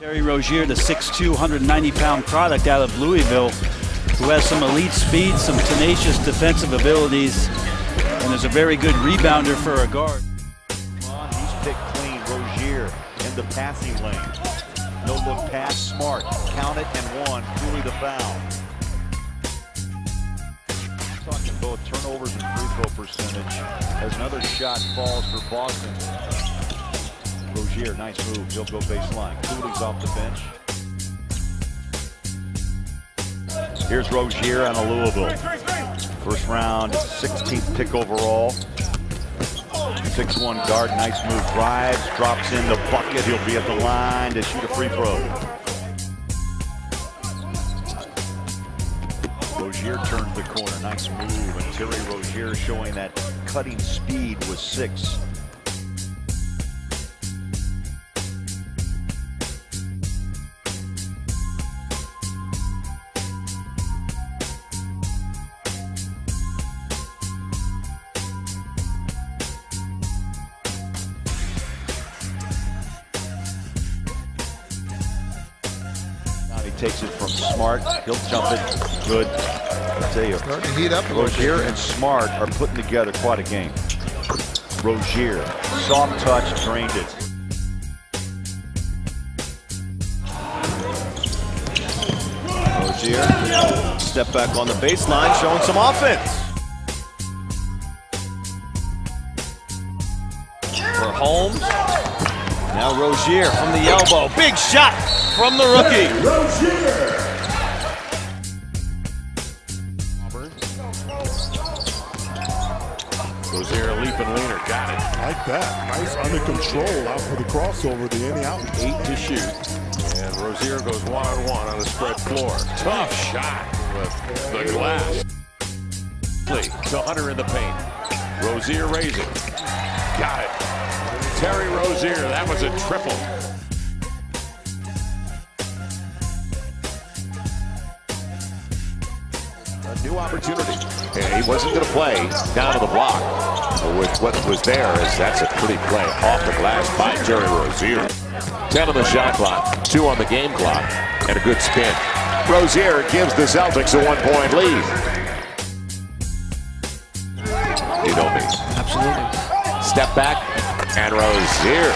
Terry Rozier, the 6'2", 190-pound product out of Louisville, who has some elite speed, some tenacious defensive abilities, and is a very good rebounder for a guard. He's picked clean. Rozier in the passing lane. No look pass, smart. Count it and one. Cooley the foul. Talking both turnovers and free throw percentage as another shot falls for Boston. Rozier, nice move. He'll go baseline. Cooley's off the bench. Here's Rozier on a Louisville. First round, 16th pick overall. 6-1 guard, nice move. Drives, drops in the bucket. He'll be at the line to shoot a free throw. Rozier turns the corner. Nice move. And Terry Rozier showing that cutting speed with six. Takes it from Smart. He'll jump it. Good. I'll tell you. Starting to heat up Rozier and Smart are putting together quite a game. Rozier, soft touch, drained it. Rozier, step back on the baseline, showing some offense. For Holmes. Now Rozier from the elbow. Big shot from the rookie. Rozier Rozier leaping leaner, got it. Like that. Nice under control out for the crossover, the any out. Eight to shoot. And Rozier goes one on one on the spread floor. Tough shot with the glass. To Hunter in the paint. Rozier raising. Got it. Terry Rozier, that was a triple. A new opportunity. And he wasn't going to play down to the block. With what was there, is that's a pretty play off the glass by Terry Rozier. 10 on the shot clock, 2 on the game clock, and a good spin. Rozier gives the Celtics a one-point lead. You know me. Absolutely. Step back, and Rozier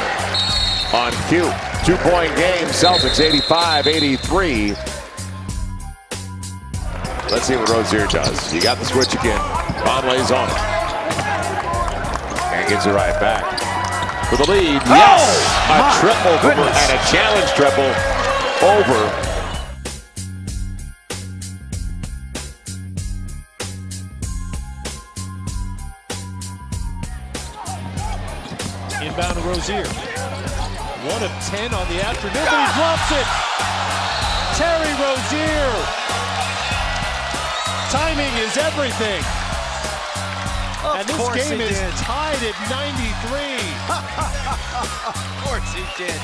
on cue. Two-point game, Celtics 85-83. Let's see what Rozier does. You got the switch again. Conley's on it. And gets it right back. For the lead, oh yes! a triple and a challenge triple over Inbound to Rozier. One of 10 on the afternoon, but he ah! drops it. Terry Rozier. Timing is everything. and this game is did. tied at 93. Of course he did.